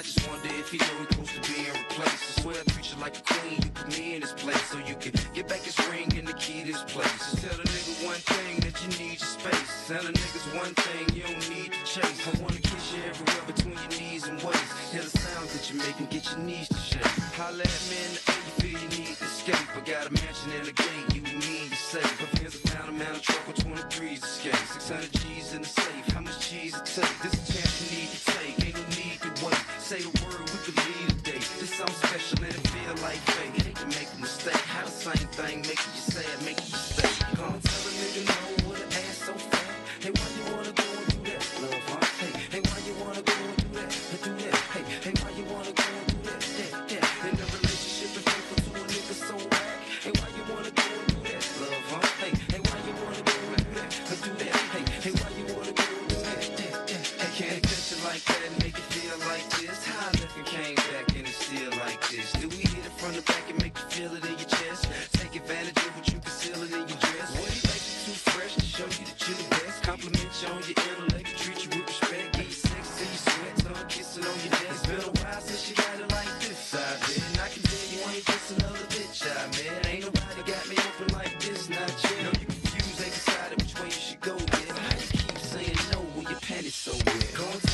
I just wonder if he know he close to being replaced. I swear I treat you like a queen, you put me in this place so you can get back his ring and the key to this place. Just tell a nigga one thing that you need your space. Tell a niggas one thing you don't need to chase. I wanna kiss you everywhere between your knees and waist. Hear the sounds that you make and get your knees to shake. Holla at me in the you feel you need to escape. I got a mansion in the gate, you Say the word, we could leave today. This something special and it feel like fate. Hate to make a mistake, how the same thing making you sad, making you stay. And tell a nigga no with an ass so fat. Hey, why you wanna go and do that, love, huh? Hey, hey, why you wanna go and do that, do that? Hey, hey, why you wanna go and do that, that, that? In the relationship and faithful to a nigga so whack. Hey, why you wanna go and do that, love, huh? Hey, hey, why you wanna go and do that, and do that? Hey, hey, why you wanna go and do that, that, that? Hey, can't catch you like that. on the back and make you feel it in your chest. Take advantage of what you conceal it in your dress. What do you make you too fresh to show you that you're the best. Compliment you on your intellect and treat you with respect. Get you sex till you sweat, tongue kissing on your neck. It's been a while since you got it like this, I bet. And I can tell you ain't just another bitch, I bet. Ain't nobody got me open like this, not yet. No, you confused, ain't decided which way you should go yet. How you keep saying no when your panties so wet?